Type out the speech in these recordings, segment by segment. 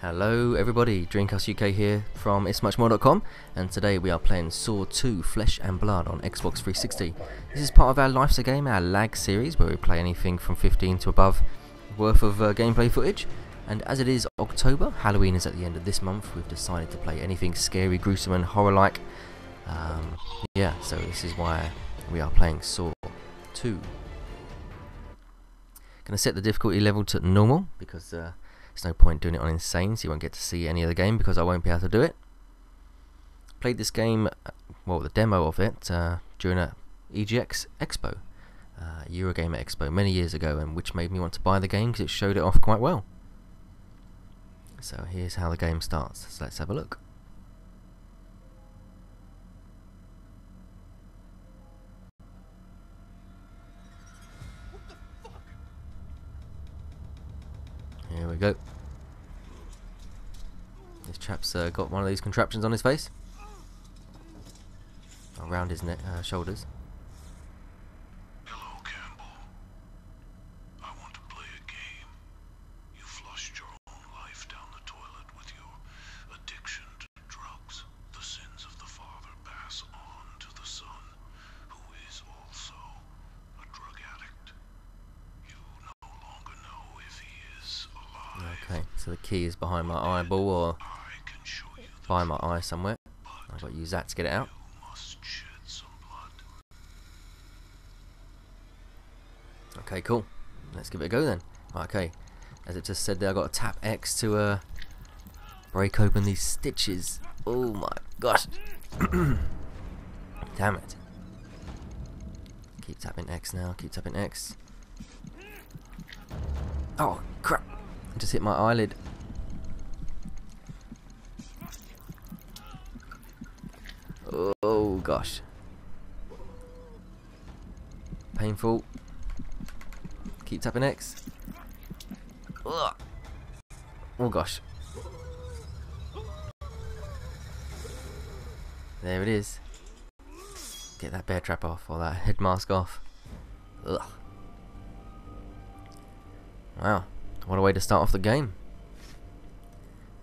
Hello everybody, Dreamcast UK here from It'sMuchMore.com and today we are playing Saw 2 Flesh and Blood on Xbox 360. This is part of our Life's a Game, our LAG series where we play anything from 15 to above worth of uh, gameplay footage and as it is October, Halloween is at the end of this month, we've decided to play anything scary, gruesome and horror-like. Um, yeah, so this is why we are playing Saw 2. Gonna set the difficulty level to normal because uh, there's no point doing it on insane, so you won't get to see any of the game because I won't be able to do it. Played this game, uh, well, the demo of it, uh, during a EGX Expo, uh, Eurogamer Expo, many years ago, and which made me want to buy the game because it showed it off quite well. So here's how the game starts. So let's have a look. Here we go. This chap's uh, got one of these contraptions on his face. Around his neck, uh, shoulders. Hello, Campbell. I want to play a game. You flushed your own life down the toilet with your addiction to drugs. The sins of the father pass on to the son, who is also a drug addict. You no longer know if he is alive. Okay, so the key is behind my eyeball or by my eye somewhere. I've got to use that to get it out. Okay, cool. Let's give it a go then. Okay, as it just said there, I've got to tap X to uh, break open these stitches. Oh my gosh. Damn it. Keep tapping X now, keep tapping X. Oh, crap. Just hit my eyelid. Oh gosh. Painful. Keep tapping X. Ugh. Oh gosh. There it is. Get that bear trap off or that head mask off. Ugh. Wow. What a way to start off the game.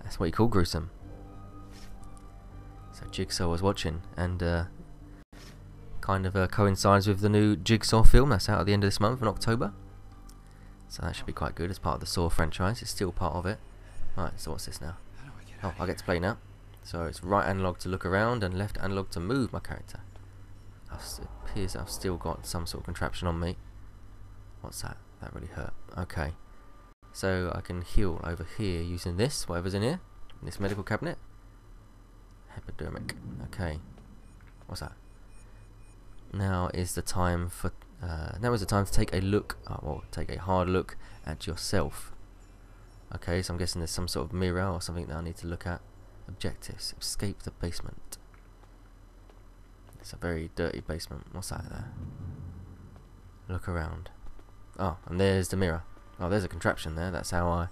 That's what you call gruesome. So Jigsaw was watching and uh, kind of uh, coincides with the new Jigsaw film that's out at the end of this month in October. So that should be quite good as part of the Saw franchise. It's still part of it. Right, so what's this now? Oh, I get to play now. So it's right analog to look around and left analog to move my character. It appears I've still got some sort of contraption on me. What's that? That really hurt. Okay. So I can heal over here using this, whatever's in here. This medical cabinet. Hypodermic. Okay. What's that? Now is the time for. Uh, now is the time to take a look, uh, well, take a hard look at yourself. Okay, so I'm guessing there's some sort of mirror or something that I need to look at. Objectives: escape the basement. It's a very dirty basement. What's that there? Look around. Oh, and there's the mirror. Oh, there's a contraption there. That's how I.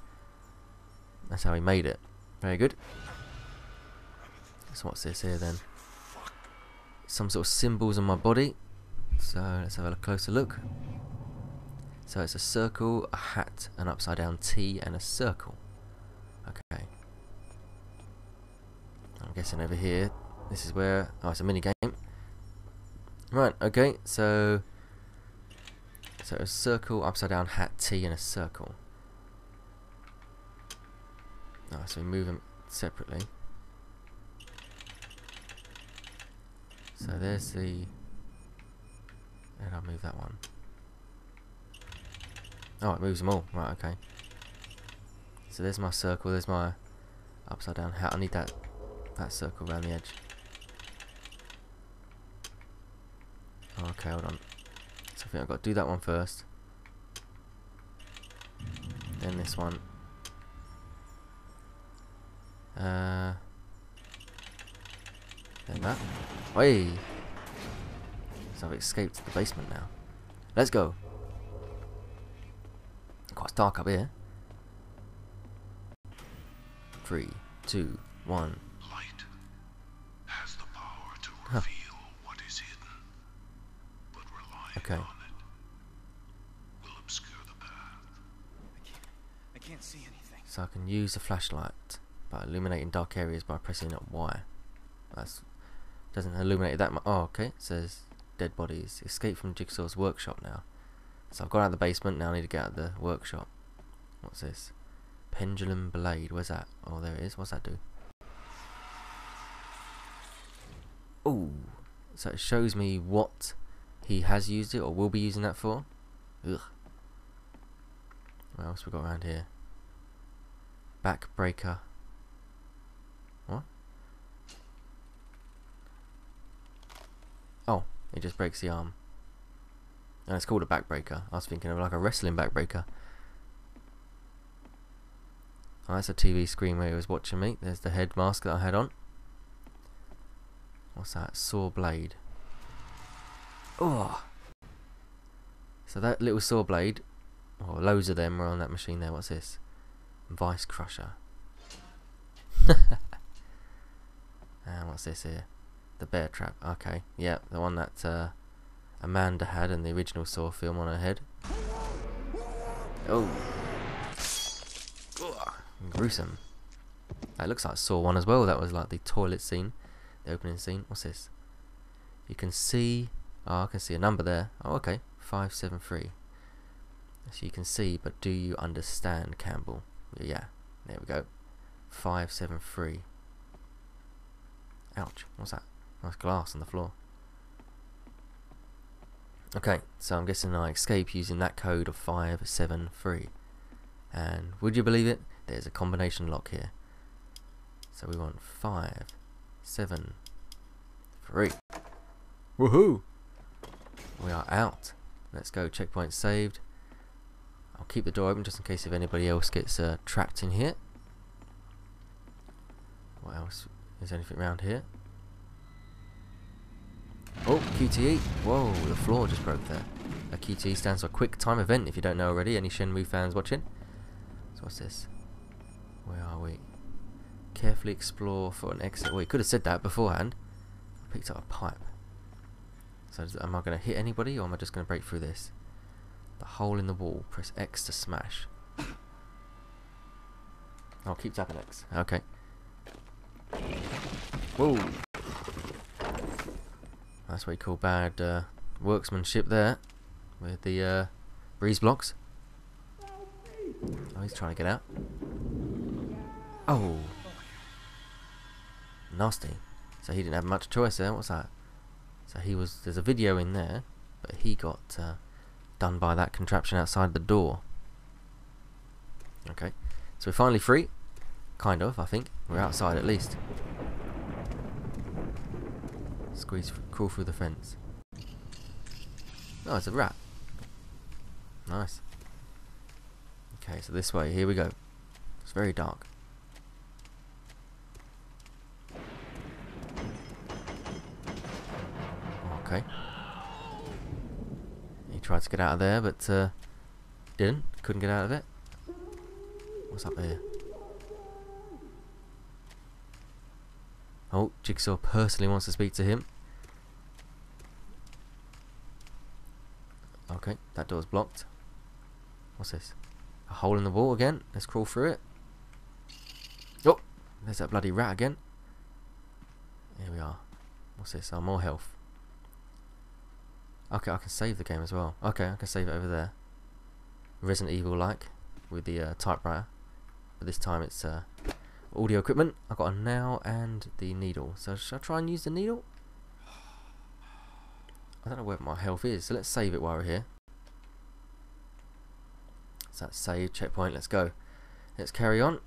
That's how he made it. Very good. So what's this here then? Some sort of symbols on my body. So let's have a closer look. So it's a circle, a hat, an upside down T, and a circle. Okay. I'm guessing over here, this is where. Oh, it's a mini game. Right. Okay. So. So a circle, upside down hat, T, and a circle. Oh, so we move them separately. So there's the. And I'll move that one. Oh, it moves them all. Right, okay. So there's my circle, there's my upside down hat. I need that that circle around the edge. Okay, hold on. Think I've got to do that one first. Then this one. Uh, then that. Hey! So I've escaped the basement now. Let's go. Quite dark up here. Three, two, one. Light has the power to Huh. what is hidden, but relying Okay. on it will obscure the path. I can't, I can't see anything. So I can use the flashlight by illuminating dark areas by pressing up Y. That's doesn't illuminate that much. Oh, okay. It says dead bodies. Escape from Jigsaw's workshop now. So I've got out of the basement. Now I need to get out of the workshop. What's this? Pendulum blade. Where's that? Oh, there it is. What's that do? Oh, so it shows me what he has used it or will be using that for. Ugh. What else we got around here? Backbreaker. What? Oh, it just breaks the arm. And it's called a backbreaker. I was thinking of like a wrestling backbreaker. Oh, that's a TV screen where he was watching me. There's the head mask that I had on. What's that? Saw blade. Oh. So that little saw blade, oh, loads of them are on that machine there. What's this? Vice crusher. and what's this here? The bear trap. Okay, yeah, the one that uh, Amanda had in the original Saw film on her head. Oh. Gruesome. That looks like Saw 1 as well. That was like the toilet scene, the opening scene. What's this? You can see. Oh, I can see a number there. Oh, okay. 573. So you can see, but do you understand, Campbell? Yeah, there we go. 573. Ouch. What's that? Nice glass on the floor. Okay, so I'm guessing I escape using that code of 573. And would you believe it? There's a combination lock here. So we want 5, 7, 3. Woohoo! We are out. Let's go. Checkpoint saved. I'll keep the door open just in case if anybody else gets uh, trapped in here. What else? Is anything around here? Oh, QTE. Whoa, the floor just broke there. A QTE stands for Quick Time Event, if you don't know already. Any Shenmue fans watching? So what's this? Where are we? Carefully explore for an exit. Well, you could have said that beforehand. I picked up a pipe. So am I going to hit anybody, or am I just going to break through this? The hole in the wall. Press X to smash. I'll keep tapping X. Okay. Whoa. That's what you call bad uh, workmanship there. With the uh, breeze blocks. Oh, he's trying to get out. Oh. Nasty. So he didn't have much choice there. What's that? So he was. There's a video in there, but he got uh, done by that contraption outside the door. Okay. So we're finally free. Kind of, I think. We're outside at least. Squeeze, crawl through the fence. Oh, it's a rat. Nice. Okay, so this way. Here we go. It's very dark. Okay. Tried to get out of there, but uh, didn't. Couldn't get out of it. What's up there? Oh, Jigsaw personally wants to speak to him. Okay, that door's blocked. What's this? A hole in the wall again? Let's crawl through it. Oh, there's that bloody rat again. Here we are. What's this? Oh, more health. Okay, I can save the game as well. Okay, I can save it over there. Resident Evil like, with the uh, typewriter. But this time it's uh, audio equipment. I've got a nail and the needle. So should I try and use the needle? I don't know where my health is, so let's save it while we're here. So that's save, checkpoint, let's go. Let's carry on.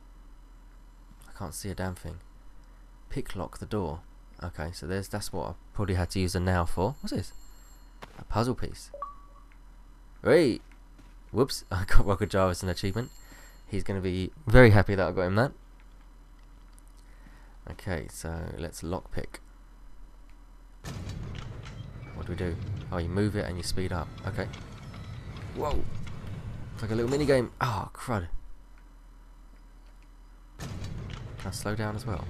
I can't see a damn thing. Pick lock the door. Okay, so there's that's what I probably had to use the nail for. What's this? A puzzle piece. Wait! Whoops, I got Rocker Jarvis an achievement. He's going to be very happy that I got him that. Okay, so let's lockpick. What do we do? Oh, you move it and you speed up. Okay. Whoa! It's like a little mini game. Oh, ah, crud. Can I slow down as well?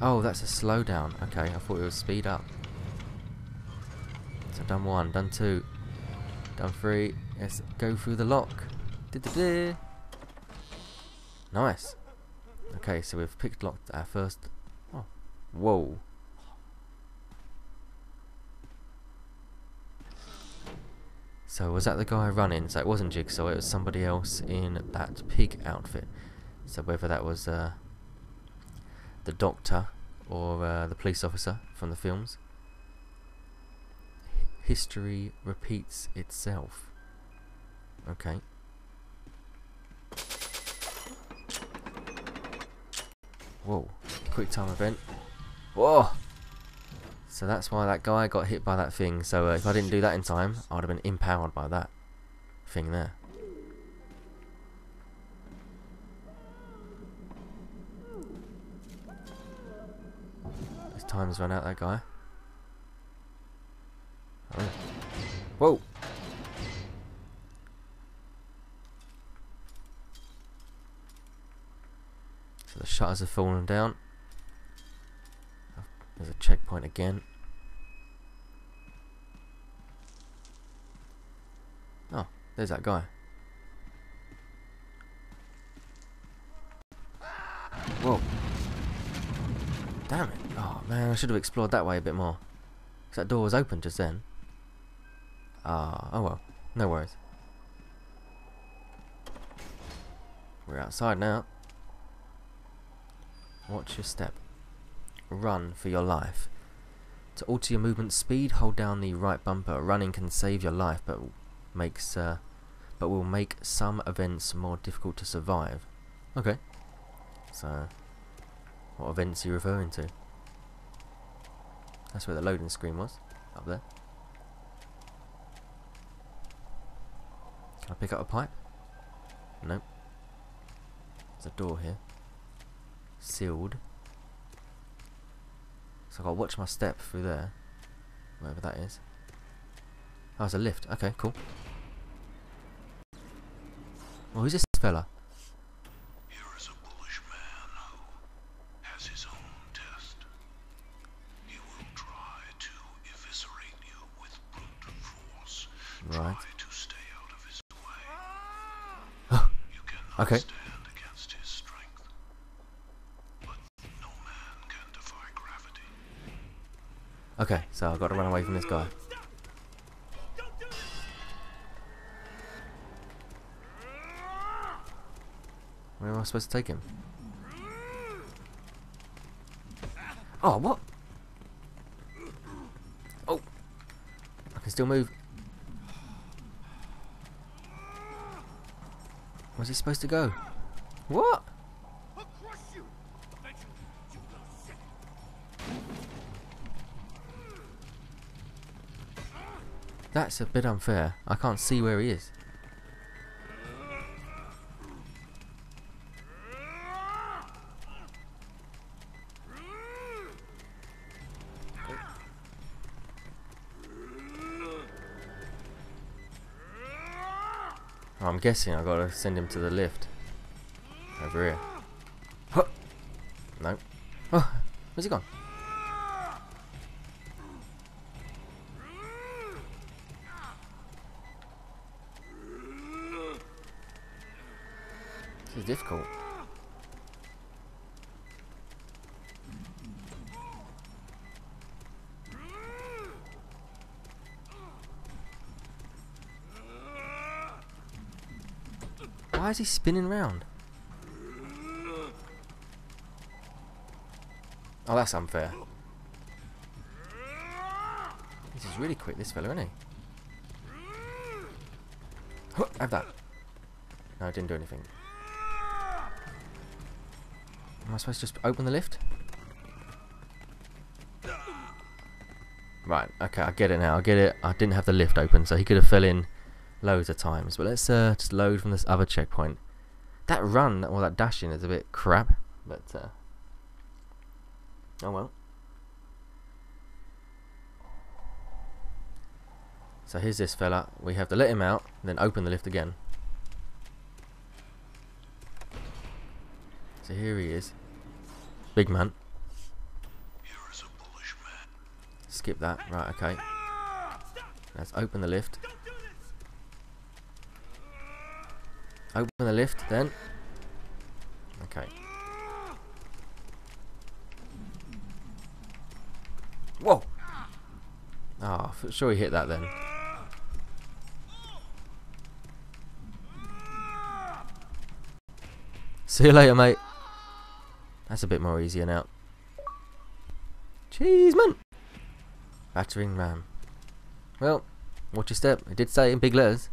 Oh, that's a slow down. Okay, I thought it was speed up. So done one, done two, done three. Let's go through the lock. Nice. Okay, so we've picked locked our first. Oh, whoa. So was that the guy running? So it wasn't Jigsaw, it was somebody else in that pig outfit. So whether that was uh, the doctor or uh, the police officer from the films. History repeats itself. Okay. Whoa, quick time event. Whoa! So that's why that guy got hit by that thing. So uh, if I didn't do that in time, I would have been empowered by that thing there. His time's run out, that guy. Whoa! So the shutters have fallen down. There's a checkpoint again. Oh, there's that guy. Whoa. Damn it. Oh man, I should have explored that way a bit more. Because that door was open just then. Ah, oh well. No worries. We're outside now. Watch your step. Run for your life. To alter your movement speed, hold down the right bumper. Running can save your life, but makes uh, but will make some events more difficult to survive. Okay. So, what events are you referring to? That's where the loading screen was, up there. Can I pick up a pipe? Nope. There's a door here. Sealed. So I've got to watch my step through there. Wherever that is. Oh, there's a lift. Okay, cool. Well, who's this fella? Here is a bullish man who has his own test. He will try to eviscerate you with brute force. Right. Try to stay out of his way. you cannot Okay. stand against his strength. But no man can defy gravity. Okay, so I've got to run away from this guy. Where am I supposed to take him? Oh, what? Oh! I can still move. Where's he supposed to go? What? That's a bit unfair. I can't see where he is. Guessing i got to send him to the lift. Over here. Huh. No. Oh, where's he gone? This is difficult. Why is he spinning round? Oh, that's unfair. This is really quick, this fella, isn't he? Huh, have that. No, it didn't do anything. Am I supposed to just open the lift? Right, okay, I get it now. I get it. I didn't have the lift open, so he could have fell in loads of times. But let's uh, just load from this other checkpoint. That run, or that dashing, is a bit crap. But, uh, oh well. So here's this fella. We have to let him out, then open the lift again. So here he is. Big man. Skip that. Right, okay. Let's open the lift. Open the lift, then. Okay. Whoa! Ah, oh, sure he hit that then. See you later, mate. That's a bit more easier now. Cheeseman! Battering ram. Well, watch your step. It did say in big letters.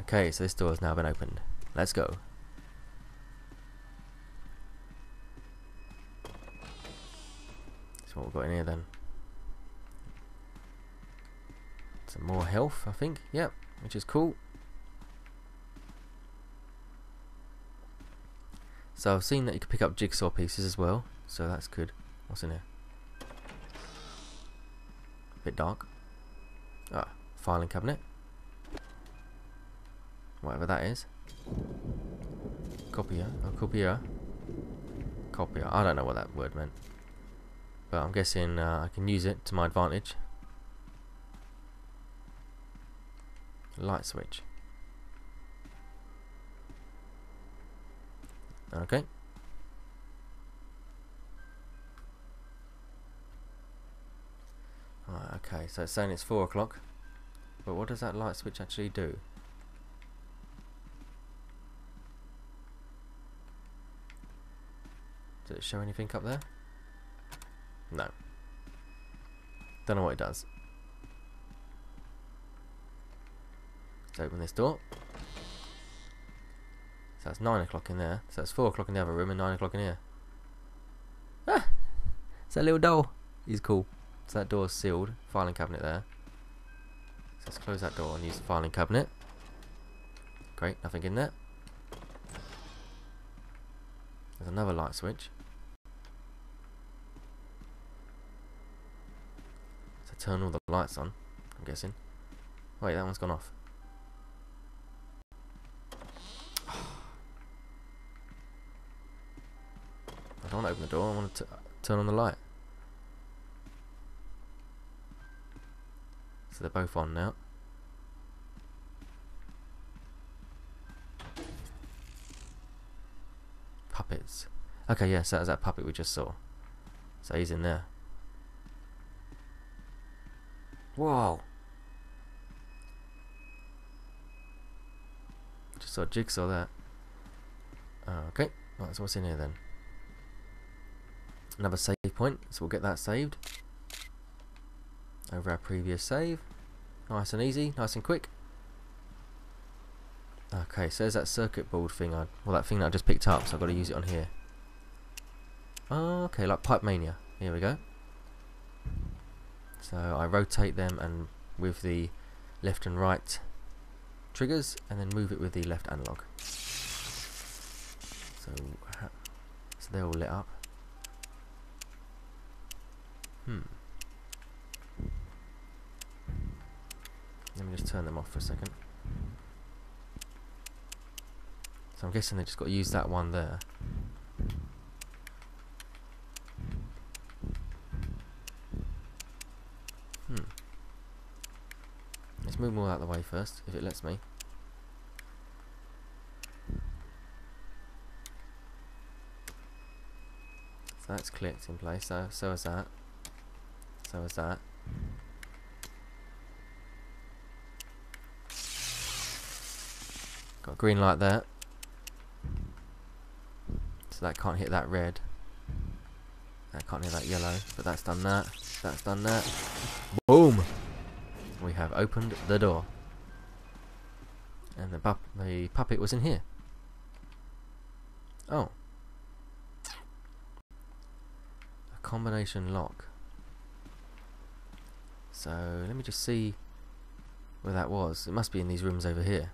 Okay, so this door has now been opened. Let's go. So what we've got in here then? Some more health, I think. Yep, which is cool. So I've seen that you can pick up jigsaw pieces as well, so that's good. What's in here? Bit dark. Ah, filing cabinet. Whatever that is. Copier. Oh, copier. Copier. I don't know what that word meant. But I'm guessing uh, I can use it to my advantage. Light switch. Okay. Right, okay, so it's saying it's 4 o'clock. But what does that light switch actually do? It show anything up there? No. Don't know what it does. Let's open this door. So that's 9 o'clock in there. So it's 4 o'clock in the other room and 9 o'clock in here. Ah! It's that little doll. He's cool. So that door's sealed. Filing cabinet there. So let's close that door and use the filing cabinet. Great, nothing in there. There's another light switch. Turn all the lights on, I'm guessing. Wait, that one's gone off. I don't want to open the door, I want to turn on the light. So they're both on now. Puppets. Okay, yes, that was that puppet we just saw. So he's in there. Whoa! Just saw Jigsaw that. Uh, okay, right, so what's in here then? Another save point, so we'll get that saved. Over our previous save. Nice and easy, nice and quick. Okay, so there's that circuit board thing, I, well that thing that I just picked up, so I've got to use it on here. Okay, like Pipe Mania. Here we go. So I rotate them and with the left and right triggers, and then move it with the left analog. So, so they're all lit up. Hmm. Let me just turn them off for a second. So I'm guessing they just got to use that one there. Let's move all out of the way first, if it lets me. So that's clicked in place, so, so is that. So is that. Got green light there. So that can't hit that red. That can't hit that yellow, but that's done that. That's done that. Boom! We have opened the door. And the, pup the puppet was in here. Oh. A combination lock. So, let me just see where that was. It must be in these rooms over here.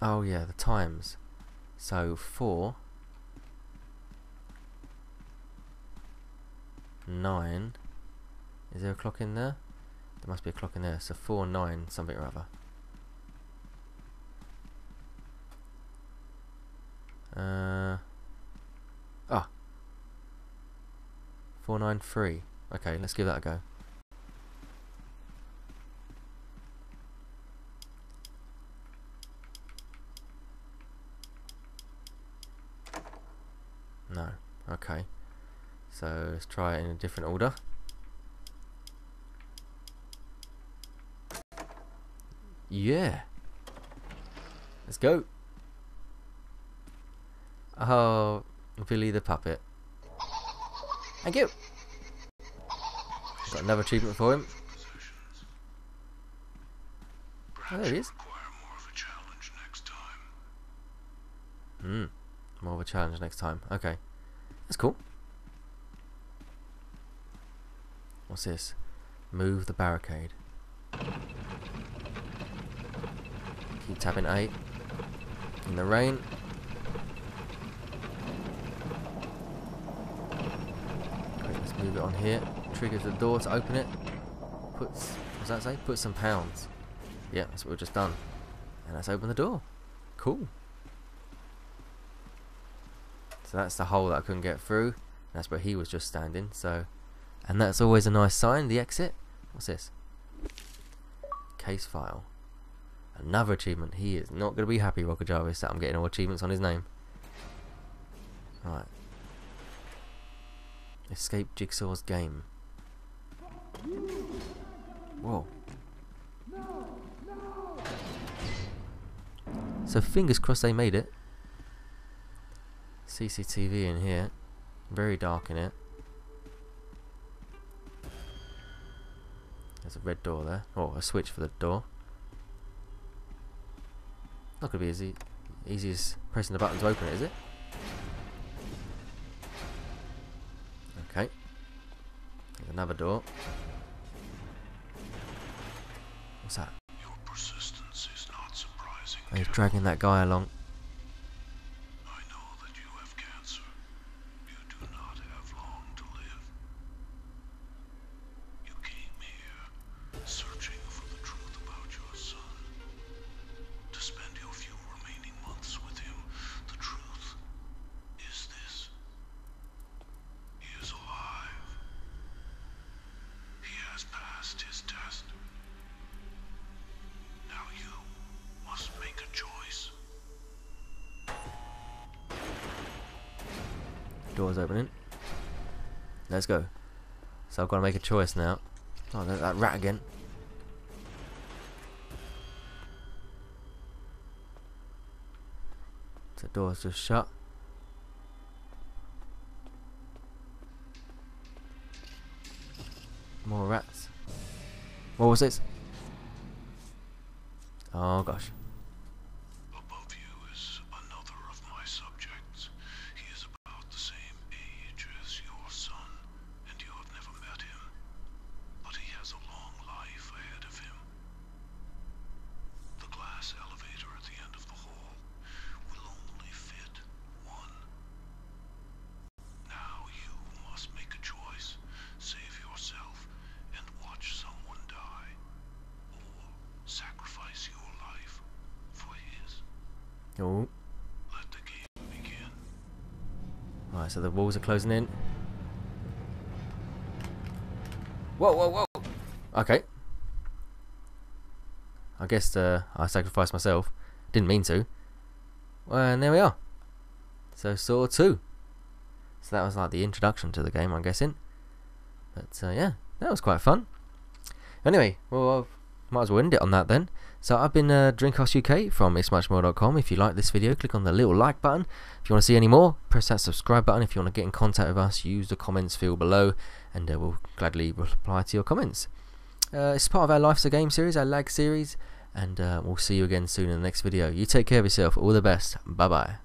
Oh yeah, the times. So four, nine. Is there a clock in there? There must be a clock in there. So 4, 9, something or other. Uh, ah. 493. Okay, let's give that a go. No. Okay. So let's try it in a different order. Yeah. Let's go. Oh, Billy the puppet. Thank you. Got another achievement for him. Oh, there he is. Hmm. More of a challenge next time. Okay. That's cool. What's this? Move the barricade. Tapping 8 In the rain. Let's move it on here. Triggers the door to open it. Puts, what does that say? Put some pounds. Yeah, that's what we've just done. And let's open the door. Cool. So that's the hole that I couldn't get through. That's where he was just standing. So, and that's always a nice sign. The exit. What's this? Case file. Another achievement. He is not going to be happy, Roger Jarvis, that I'm getting all achievements on his name. Right. Escape Jigsaw's game. Whoa. So fingers crossed they made it. CCTV in here. Very dark in it. There's a red door there. Oh, a switch for the door. Not gonna be as e easy as pressing the button to open it, is it? Okay. There's another door. What's that? Your persistence is not surprising. Oh, he's dragging that guy along. Doors opening. Let's go. So I've got to make a choice now. Oh, there's that rat again. The door's just shut. More rats. What was this? Oh gosh. Above you is another of my subjects. He is about the same age as your son, and you have never met him. But he has a long life ahead of him. The glass elevator at the end of the hall will only fit one. Now you must make a choice. Save yourself and watch someone die. Or sacrifice your life for his. Oh. Let the game begin. Right, so the walls are closing in. Whoa, whoa, whoa! Okay. I guess uh, I sacrificed myself. Didn't mean to. Well, and there we are. So, Saw 2. So that was like the introduction to the game, I'm guessing. But uh, yeah, that was quite fun. Anyway, well, I might as well end it on that then. So I've been uh, Dreamcast UK from itsmuchmore.com. If you like this video, click on the little like button. If you want to see any more, press that subscribe button. If you want to get in contact with us, use the comments field below, and uh, we'll gladly reply to your comments. Uh, it's part of our Life's a Game series, our lag series, and uh, we'll see you again soon in the next video. You take care of yourself. All the best. Bye bye.